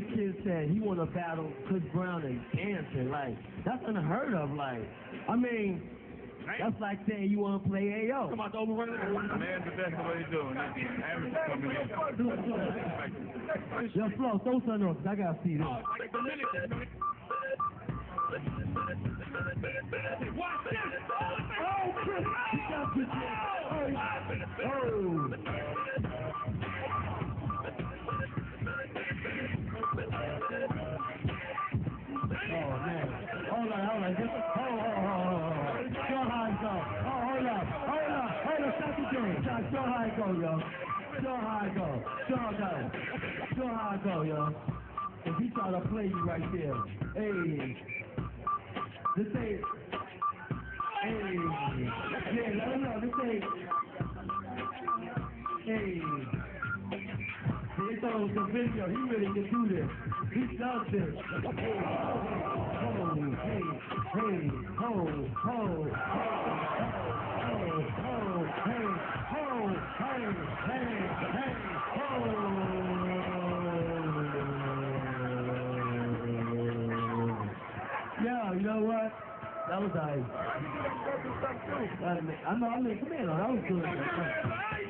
nigga said he want to battle Chris Brown and dancing. Like, that's unheard of. Like, I mean, that's like saying you want to play AO. Come on, overrun it. Man, but that's what he's doing. Average coming in. Yo, Flo, throw something on, I gotta see this. Oh, take a minute. Watch this. Oh, Chris, oh, got you. Oh, oh, show how it go, yo. Show how it go. Show how it go. Show how it go, yo. If he try to play you right there. Hey. This ain't. Hey. Yeah, let him know. This ain't. Hey. They thought it was a video. He really can do this. He does this. Hey, ho, hey, hey, ho, ho, ho, hey, ho, hey, hey, hey, ho. Yeah, you know what? That was nice. I know, I mean, come in, that was good.